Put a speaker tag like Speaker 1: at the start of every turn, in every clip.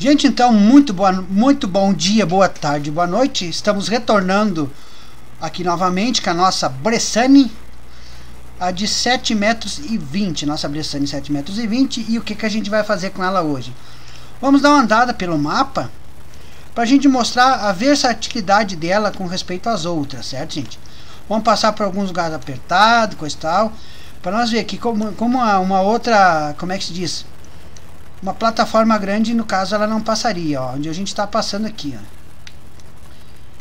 Speaker 1: Gente, então, muito, boa, muito bom dia, boa tarde, boa noite. Estamos retornando aqui novamente com a nossa Bressani, a de 7 metros e 20. Nossa Bressani 7 metros e 20. E o que, que a gente vai fazer com ela hoje? Vamos dar uma andada pelo mapa para a gente mostrar a versatilidade dela com respeito às outras, certo, gente? Vamos passar por alguns lugares apertados, coisa e tal, para nós ver aqui como, como uma, uma outra, como é que se diz? Uma plataforma grande, no caso, ela não passaria, ó, onde a gente está passando aqui, ó.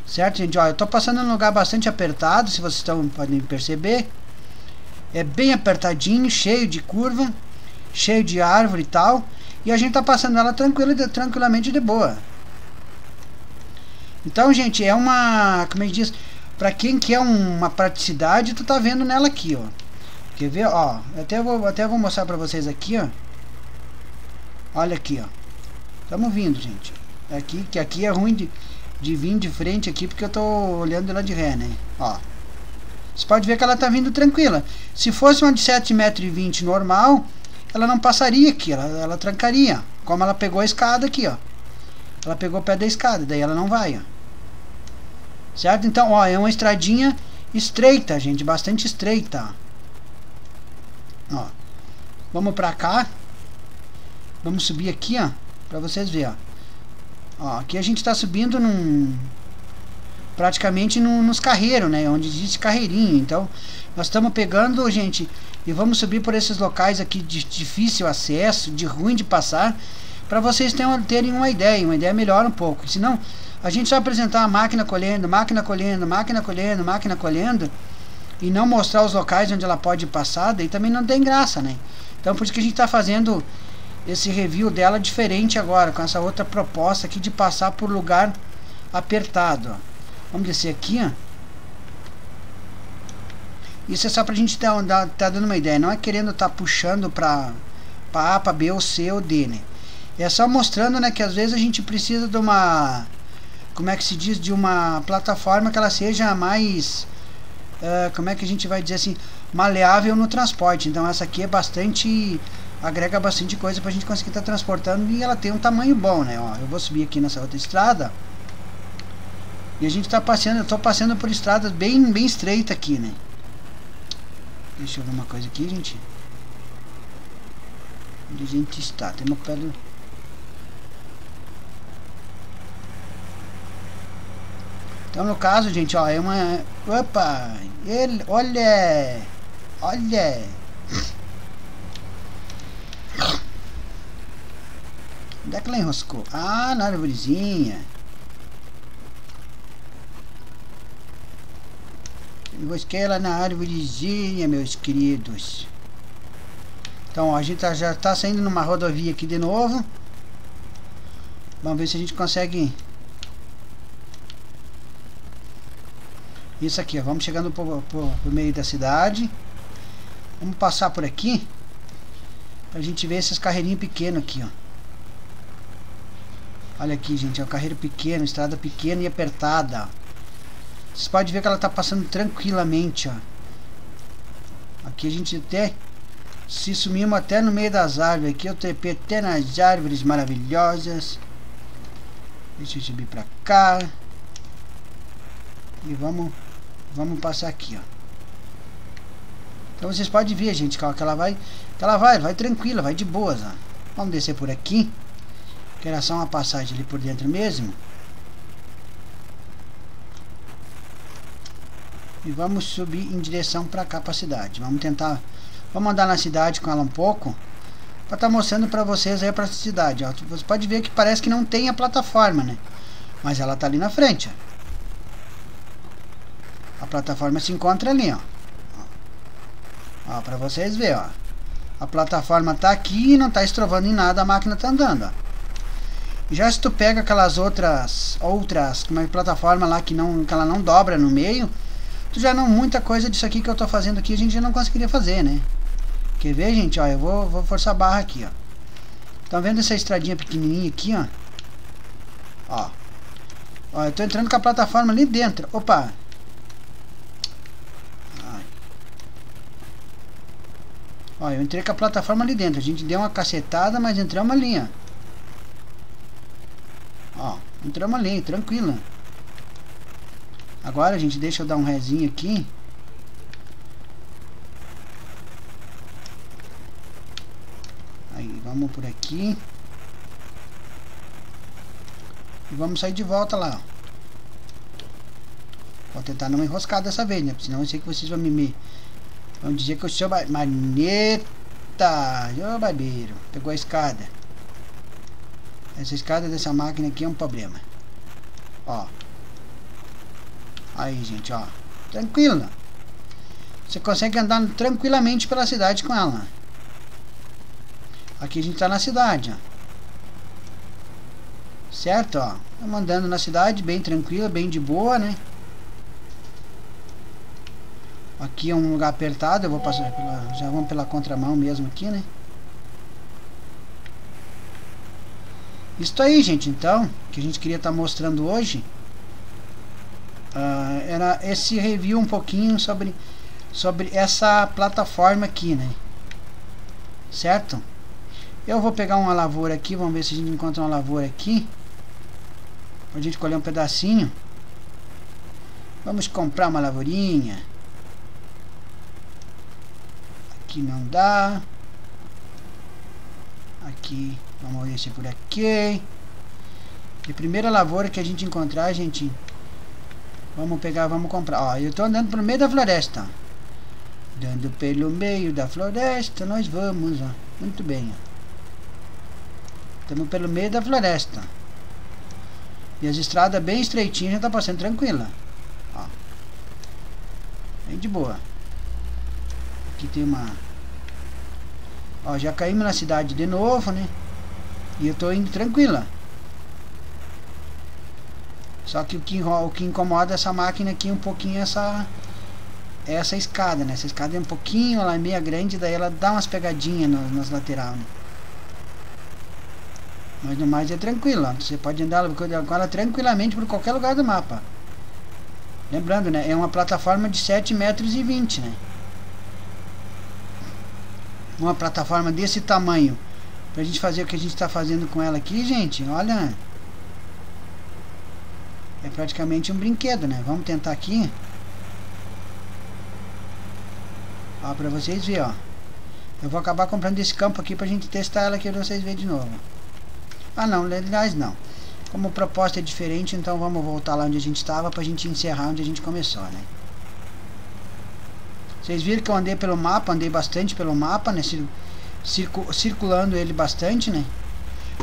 Speaker 1: Certo, gente? Ó, eu estou passando num lugar bastante apertado, se vocês estão podem perceber. É bem apertadinho, cheio de curva, cheio de árvore e tal. E a gente está passando ela tranquila, tranquilamente de boa. Então, gente, é uma... Como é que diz? Para quem quer uma praticidade, tu tá vendo nela aqui, ó. Quer ver? Ó, até vou, até vou mostrar para vocês aqui, ó. Olha aqui, ó. Estamos vindo, gente. Aqui, que aqui é ruim de, de vir de frente aqui, porque eu tô olhando ela de ré, né? Ó. Você pode ver que ela tá vindo tranquila. Se fosse uma de 7,20 metros normal, ela não passaria aqui, ela, ela trancaria. Como ela pegou a escada aqui, ó. Ela pegou o pé da escada, daí ela não vai, ó. Certo? Então, ó, é uma estradinha estreita, gente, bastante estreita. Ó. Vamos pra cá. Vamos subir aqui, ó, para vocês verem, ó. ó. Aqui a gente está subindo num praticamente num, nos carreiros, né, onde existe carreirinho. Então, nós estamos pegando, gente, e vamos subir por esses locais aqui de difícil acesso, de ruim de passar, para vocês terem, uma ideia, uma ideia melhor um pouco. Senão, a gente só apresentar a máquina colhendo, máquina colhendo, máquina colhendo, máquina colhendo, e não mostrar os locais onde ela pode passar, daí também não tem graça, né? Então, por isso que a gente está fazendo esse review dela diferente agora, com essa outra proposta aqui de passar por lugar apertado. Vamos descer aqui, ó. Isso é só pra gente tá, tá dando uma ideia, não é querendo tá puxando pra, pra A, pra B, ou C, ou D, né? É só mostrando, né, que às vezes a gente precisa de uma, como é que se diz, de uma plataforma que ela seja mais, uh, como é que a gente vai dizer assim, maleável no transporte. Então essa aqui é bastante agrega bastante coisa pra gente conseguir estar tá transportando e ela tem um tamanho bom, né? Ó, eu vou subir aqui nessa outra estrada e a gente tá passeando, eu tô passando por estradas bem, bem estreita aqui, né? Deixa eu ver uma coisa aqui, gente. Onde a gente está? Tem uma pedra... Então, no caso, gente, ó, é uma... Opa! Ele... Olha! Olha! Onde é que ela enroscou? Ah, na árvorezinha. Enrosquei ela na árvorezinha, meus queridos. Então, a gente tá, já está saindo numa rodovia aqui de novo. Vamos ver se a gente consegue... Isso aqui, ó. Vamos chegando por meio da cidade. Vamos passar por aqui. Pra gente ver esses carreirinhos pequenos aqui, ó. Olha aqui, gente, é um carreiro pequeno, estrada pequena e apertada. Vocês podem ver que ela está passando tranquilamente, ó. Aqui a gente até se sumimos até no meio das árvores. Aqui eu trepei até nas árvores maravilhosas. Deixa eu subir pra cá. E vamos, vamos passar aqui, ó. Então vocês podem ver, gente, que ela vai, que ela vai, vai tranquila, vai de boas, ó. Vamos descer por aqui que era só uma passagem ali por dentro mesmo. E vamos subir em direção para cá para a cidade. Vamos tentar, vamos andar na cidade com ela um pouco para estar tá mostrando para vocês aí para a cidade. Ó. Você pode ver que parece que não tem a plataforma, né? Mas ela tá ali na frente. Ó. A plataforma se encontra ali, ó. Ó, para vocês verem, ó. A plataforma tá aqui e não tá estrovando em nada, a máquina tá andando, ó. Já se tu pega aquelas outras outras, como é plataforma lá que não que ela não dobra no meio, tu já não muita coisa disso aqui que eu tô fazendo aqui, a gente já não conseguiria fazer, né? Quer ver, gente? Ó, eu vou vou forçar a barra aqui, ó. Estão vendo essa estradinha pequenininha aqui, ó? Ó. Ó, eu tô entrando com a plataforma ali dentro. Opa. Ó, eu entrei com a plataforma ali dentro. A gente deu uma cacetada, mas entramos ali, ó. Entramos ali, tranquilo. Agora, gente, deixa eu dar um rezinho aqui. Aí, vamos por aqui. E vamos sair de volta lá. Vou tentar não enroscar dessa vez, né? Senão eu sei que vocês vão me... me vão dizer que eu sou... Maneta! Ô, barbeiro. Pegou a escada. Essa escada dessa máquina aqui é um problema. Ó. Aí, gente, ó. Tranquilo. Você consegue andar tranquilamente pela cidade com ela. Aqui a gente tá na cidade, ó. Certo, ó. Estamos andando na cidade, bem tranquila, bem de boa, né? Aqui é um lugar apertado, eu vou passar pela, já vamos pela contramão mesmo aqui, né? Isso aí, gente, então, que a gente queria estar tá mostrando hoje uh, era esse review um pouquinho sobre, sobre essa plataforma aqui, né? Certo? Eu vou pegar uma lavoura aqui, vamos ver se a gente encontra uma lavoura aqui. Pra gente colher um pedacinho. Vamos comprar uma lavourinha. Aqui não dá. Aqui, vamos ver se por aqui. E primeira lavoura que a gente encontrar, a gente... Vamos pegar, vamos comprar. Ó, eu tô andando pelo meio da floresta. Dando pelo meio da floresta, nós vamos, ó. Muito bem, ó. Estamos pelo meio da floresta. E as estradas bem estreitinhas já tá passando tranquila. Ó. Bem de boa. Aqui tem uma... Ó, já caímos na cidade de novo, né? E eu tô indo tranquila. Só que o que, o que incomoda essa máquina aqui um pouquinho é essa essa escada, né? Essa escada é um pouquinho, ela é meia grande, daí ela dá umas pegadinhas nas, nas laterais, né? Mas no mais é tranquilo, ó. você pode andar agora tranquilamente por qualquer lugar do mapa. Lembrando, né? É uma plataforma de 7 metros e 20, né? uma plataforma desse tamanho pra gente fazer o que a gente está fazendo com ela aqui, gente, olha é praticamente um brinquedo, né? Vamos tentar aqui ó, pra vocês verem, ó eu vou acabar comprando esse campo aqui pra gente testar ela aqui pra vocês verem de novo ah não, aliás não como proposta é diferente, então vamos voltar lá onde a gente estava pra gente encerrar onde a gente começou, né? Vocês viram que eu andei pelo mapa, andei bastante pelo mapa, né? Circu circulando ele bastante, né?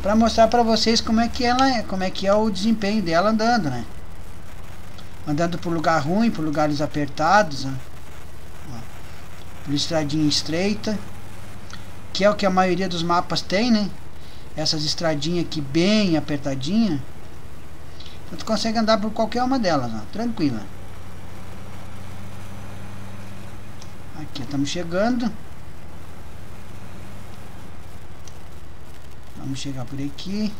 Speaker 1: Pra mostrar pra vocês como é que ela é, como é que é o desempenho dela andando, né? Andando por lugar ruim, por lugares apertados, né? por estradinha estreita, que é o que a maioria dos mapas tem, né? Essas estradinhas aqui bem apertadinha. Então tu consegue andar por qualquer uma delas, ó, tranquila. Aqui estamos chegando. Vamos chegar por aqui.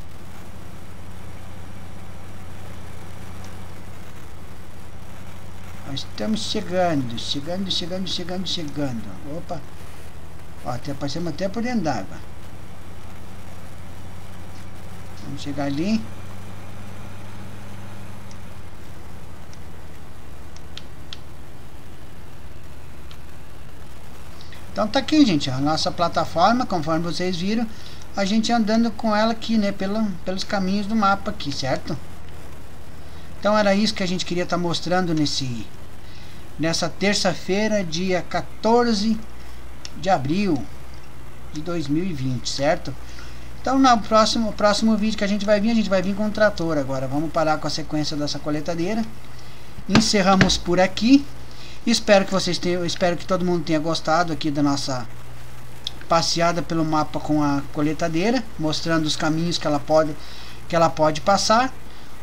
Speaker 1: Nós estamos chegando, chegando, chegando, chegando, chegando. Opa! Ó, até passamos até por dentro d'água. Vamos chegar ali. Então tá aqui, gente, a nossa plataforma, conforme vocês viram, a gente andando com ela aqui, né, pelo, pelos caminhos do mapa aqui, certo? Então era isso que a gente queria estar tá mostrando nesse nessa terça-feira, dia 14 de abril de 2020, certo? Então no próximo, próximo vídeo que a gente vai vir, a gente vai vir com o trator agora. Vamos parar com a sequência dessa coletadeira. Encerramos por aqui. Espero que vocês tenham, espero que todo mundo tenha gostado aqui da nossa passeada pelo mapa com a coletadeira, mostrando os caminhos que ela pode que ela pode passar.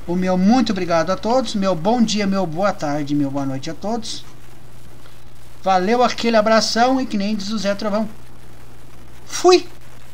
Speaker 1: O meu muito obrigado a todos, meu bom dia, meu boa tarde, meu boa noite a todos. Valeu aquele abração e que nem diz o Zé Trovão. Fui!